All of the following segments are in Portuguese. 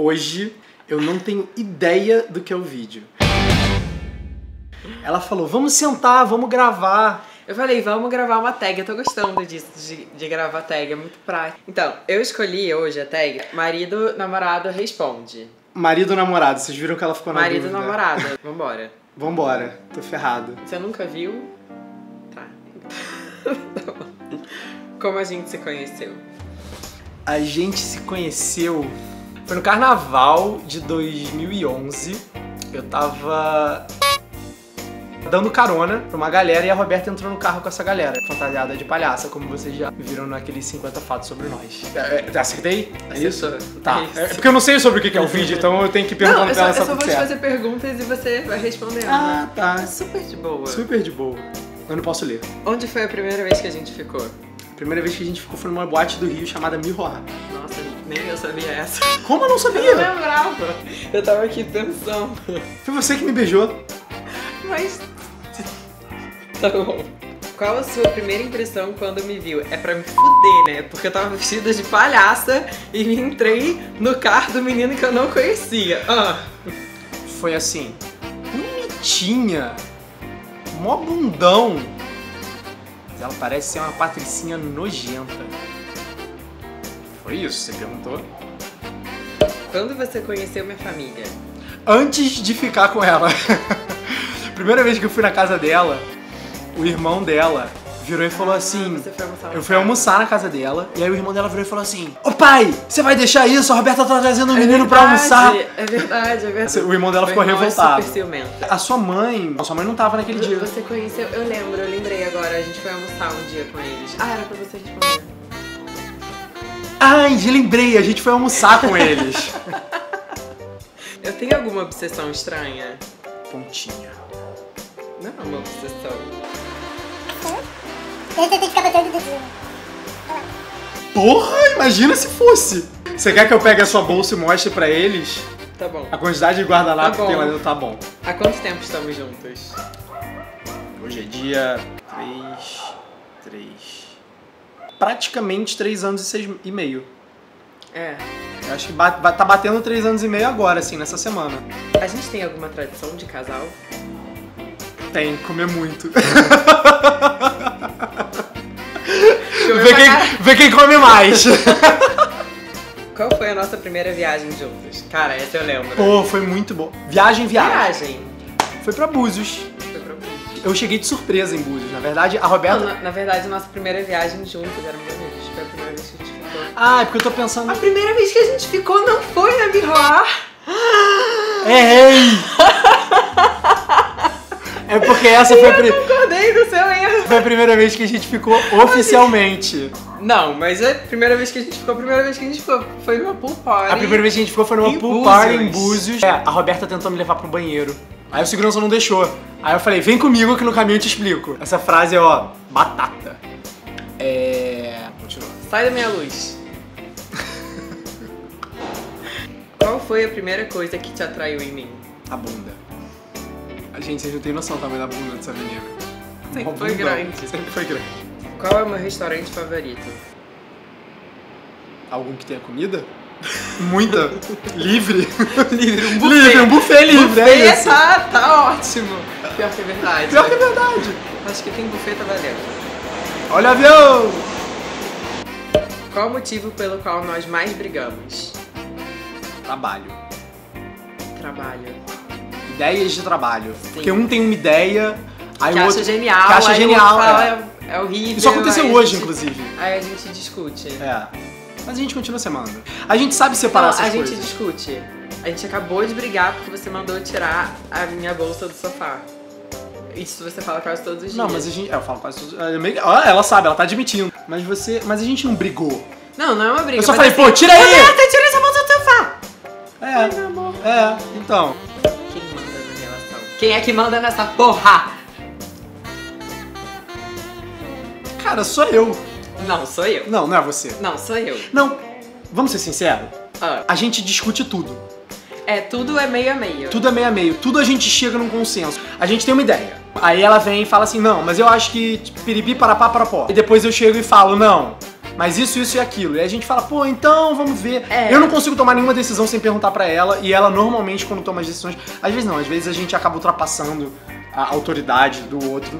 hoje, eu não tenho ideia do que é o vídeo. Ela falou, vamos sentar, vamos gravar. Eu falei, vamos gravar uma tag. Eu tô gostando disso, de, de gravar tag, é muito prático. Então, eu escolhi hoje a tag Marido, Namorado, Responde. Marido namorado, vocês viram que ela ficou na Marido, dúvida. Namorado. Vambora. Vambora, tô ferrado. Você nunca viu? Tá. Tá. Como a gente se conheceu? A gente se conheceu, foi no carnaval de 2011. Eu tava dando carona pra uma galera e a Roberta entrou no carro com essa galera, fantasiada de palhaça, como vocês já viram naqueles 50 fatos sobre nós. É, é, acertei? É isso? Tá. É isso. É porque eu não sei sobre o que é o vídeo, então eu tenho que perguntar Não, eu pra só, ela eu só sabe vou o te que fazer perguntas e você vai respondendo. Ah, tá. É super de boa. Super de boa. Eu não posso ler. Onde foi a primeira vez que a gente ficou? A primeira vez que a gente ficou foi numa boate do Rio chamada Miroir. Nossa, nem eu sabia essa. Como eu não Eu não sabia? lembrava. Eu tava aqui pensando. Foi você que me beijou. Mas. Tá bom. Qual a sua primeira impressão quando me viu? É pra me fuder, né? Porque eu tava vestida de palhaça e me entrei no carro do menino que eu não conhecia. Ah. Foi assim, bonitinha, mó bundão. Mas ela parece ser uma patricinha nojenta. Foi isso, você perguntou? Quando você conheceu minha família? Antes de ficar com ela. Primeira vez que eu fui na casa dela, o irmão dela virou e falou assim. Você foi almoçar? Eu fui almoçar na casa dela, e aí o irmão dela virou e falou assim: Ô pai, você vai deixar isso? A Roberta tá trazendo um menino pra almoçar. É verdade, é verdade. O irmão dela ficou irmão revoltado. É super ciumento. A sua mãe. A sua mãe não tava naquele dia. Você conheceu? Eu lembro, eu lembrei agora. A gente foi almoçar um dia com eles. Ah, era pra você responder. Ai, já lembrei, a gente foi almoçar com eles. Eu tenho alguma obsessão estranha? Pontinha. Não é uma obsessão. Porra, imagina se fosse. Você quer que eu pegue a sua bolsa e mostre pra eles? Tá bom. A quantidade de guardanapo Tá que tem bom. lá dentro tá bom. Há quanto tempo estamos juntos? Hoje é dia 3. 3. Praticamente 3 anos e 6 e meio. É. Eu acho que tá batendo 3 anos e meio agora, assim, nessa semana. A gente tem alguma tradição de casal? Tem, comer muito. Vê, quem, vê quem come mais. Qual foi a nossa primeira viagem juntos? Cara, essa eu lembro. Pô, foi muito bom. Viagem, viagem. Viagem. Foi pra Búzios. Búzios. Eu cheguei de surpresa em Búzios. Na verdade, a Roberta. Não, na, na verdade, a nossa primeira viagem juntos éramos amigos. Foi a primeira vez que a gente ficou. Ah, é porque eu tô pensando. A primeira vez que a gente ficou não foi na Miroir. Errei! É porque essa foi a, pri- Acordei do seu erro. foi a primeira vez que a gente ficou oficialmente. Não, mas a primeira vez que a gente ficou, a primeira vez que a gente ficou foi numa pool party. A primeira vez que a gente ficou foi numa pool party em Búzios. Búzios. É, a Roberta tentou me levar pro banheiro. Aí o segurança não deixou. Aí eu falei, vem comigo que no caminho eu te explico. Essa frase é, ó, batata. É. Continua. Sai da minha luz. Qual foi a primeira coisa que te atraiu em mim? A bunda. A gente, vocês não tem noção do tamanho da bunda dessa menina. Sempre foi grande. Sempre foi grande. Qual é o meu restaurante favorito? Algum que tenha comida? Muita? livre? Livre, um livre, um buffet livre, é Buffet isso. tá, tá ótimo. Pior que é verdade. Pior que é verdade. Acho que tem buffet tá valendo. Olha o avião! Qual o motivo pelo qual nós mais brigamos? Trabalho. Trabalho. Ideias de trabalho. Porque um tem uma ideia, aí que o acha outro. genial, que acha genial, fala, é. é. é horrível. Isso aconteceu a hoje, gente- inclusive. Aí a gente discute. É. Mas a gente continua se amando. A gente sabe separar Não, essas a gente coisas. discute. A gente acabou de brigar porque você mandou tirar a minha bolsa do sofá. Isso você fala quase todos os dias. Não, mas a gente. é, Eu falo quase tudo. é ó, Ela sabe, ela tá admitindo. Mas você. Mas a gente não brigou. Não, não é uma briga. Eu só falei, assim, pô, tira aí! Roberta, tira essa bolsa do sofá! É. É, então. Quem manda na relação? Quem é que manda nessa porra? Cara, sou eu. Não, sou eu. Não, não é você. Não, sou eu. Não, vamos ser sinceros? Ah, A gente discute tudo. é, tudo é meio a meio. Tudo é meio a meio. Tudo a gente chega num consenso. A gente tem uma ideia. Aí ela vem e fala assim, não, mas eu acho que piripi, parapá, parapó. E depois eu chego e falo, não, mas isso, isso e aquilo. E a gente fala, pô, então vamos ver. É. Eu não consigo tomar nenhuma decisão sem perguntar pra ela, e ela normalmente, quando toma as decisões, às vezes não, às vezes a gente acaba ultrapassando a autoridade do outro.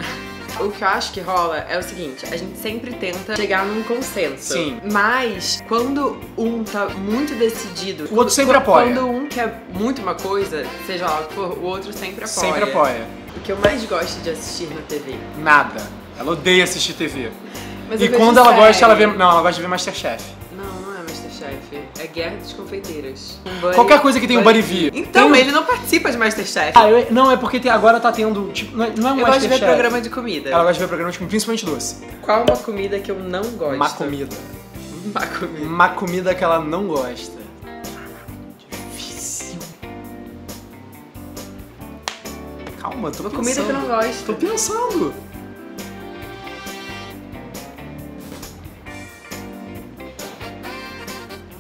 O que eu acho que rola é o seguinte, a gente sempre tenta chegar num consenso. Sim. Mas quando um tá muito decidido. O outro sempre apoia. Quando um quer muito uma coisa, seja lá o que for, o outro sempre apoia. Sempre apoia. O que eu mais gosto de assistir na TV. Nada. Ela odeia assistir TV. Mas e quando ela gosta, ela vê. série. Não, ela gosta de ver Masterchef. Não, não é Masterchef. É Guerra dos Confeiteiras. Um Buddy- Qualquer coisa que tem um Buddy V. Então, Tem ele não participa de Masterchef. Ah, eu- não, é porque tem- agora tá tendo. Tipo, não é, não é um eu gosto de ver programa de comida. Ela gosta de ver programas com principalmente doce. Qual uma comida que eu não gosto? Má comida. Má comida. Uma comida que ela não gosta. Tô pensando. comida que eu não gosto. Tô pensando.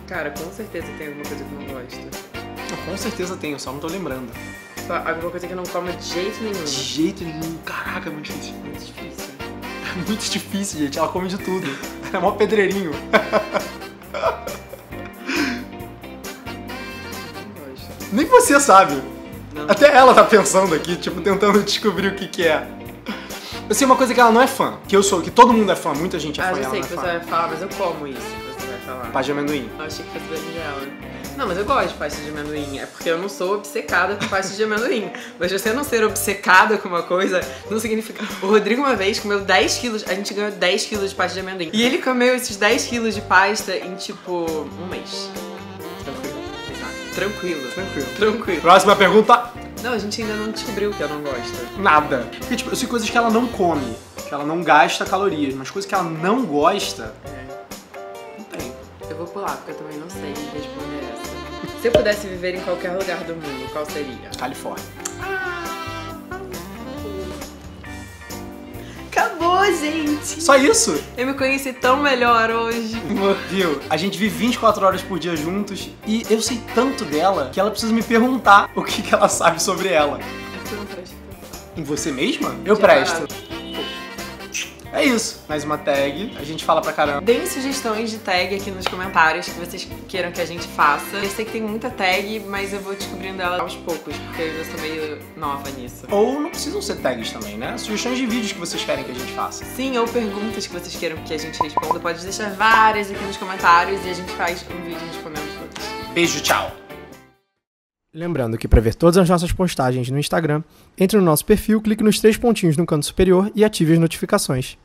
Cara, com certeza tem alguma coisa que eu não gosto. Com certeza tenho, só não tô lembrando. Alguma coisa que eu não como de jeito nenhum. De jeito nenhum. Caraca, é muito difícil. Muito difícil. É muito difícil, gente. Ela come de tudo. É mó pedreirinho. Nem você sabe. Não. Até ela tá pensando aqui, tipo, tentando descobrir o que que é. Eu sei uma coisa que ela não é fã, que eu sou, que todo mundo é fã, muita gente é Ah, fã e já ela sei que é você vai falar, mas eu como isso que você vai falar. Paz de amendoim. Eu achei que fosse berinjela. Não, mas eu gosto de pasta de amendoim. É porque eu não sou obcecada com pasta de amendoim. Mas você não ser obcecada com uma coisa não significa. O Rodrigo, uma vez, comeu 10 quilos. A gente ganhou 10 quilos de pasta de amendoim. E ele comeu esses 10 quilos de pasta em tipo um mês. Tranquilo. Tranquilo. Tranquilo. Próxima pergunta. Não, a gente ainda não descobriu o que eu não gosto. Nada. Porque, tipo, eu sei coisas que ela não come, que ela não gasta calorias, mas coisas que ela não gosta, não tem. Eu vou pular, porque eu também não sei responder essa. Se eu pudesse viver em qualquer lugar do mundo, qual seria? Califórnia. Gente! Só isso? Eu me conheci tão melhor hoje. Viu? A gente vive 24 horas por dia juntos e eu sei tanto dela que ela precisa me perguntar o que, que ela sabe sobre ela. Eu não presto atenção. Em você mesma? Eu Tinha presto. parado. É isso. Mais uma tag. A gente fala pra caramba. Deem sugestões de tag aqui nos comentários que vocês queiram que a gente faça. Eu sei que tem muita tag, mas eu vou descobrindo ela aos poucos, porque eu sou meio nova nisso. Ou não precisam ser tags também, né? Sugestões de vídeos que vocês querem que a gente faça. Sim, ou perguntas que vocês queiram que a gente responda, pode deixar várias aqui nos comentários e a gente faz um vídeo respondendo todas. Beijo, tchau! Lembrando que para ver todas as nossas postagens no Instagram, entre no nosso perfil, clique nos três pontinhos no canto superior e ative as notificações.